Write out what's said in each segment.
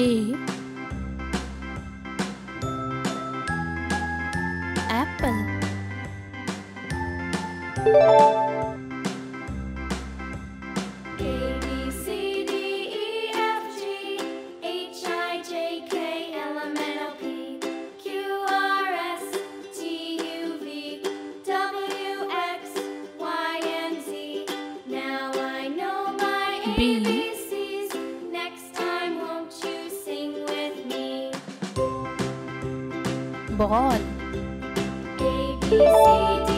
A. Apple. B. Ball. A, B, C, D.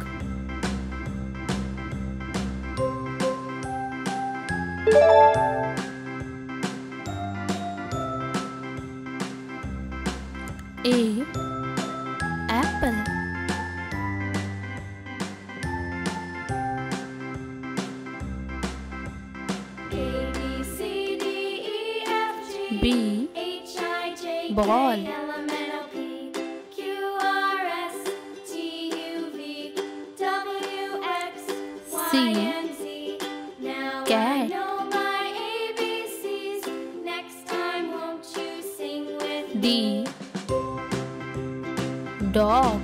A apple A B C D E F G B H I J K ball L M N O P Q R S T U V W X Y C Now cat. I know my ABCs Next time won't you sing with D. me dog.